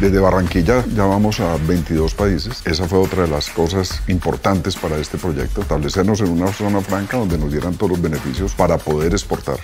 Desde Barranquilla ya vamos a 22 países. Esa fue otra de las cosas importantes para este proyecto, establecernos en una zona franca donde nos dieran todos los beneficios para poder exportar.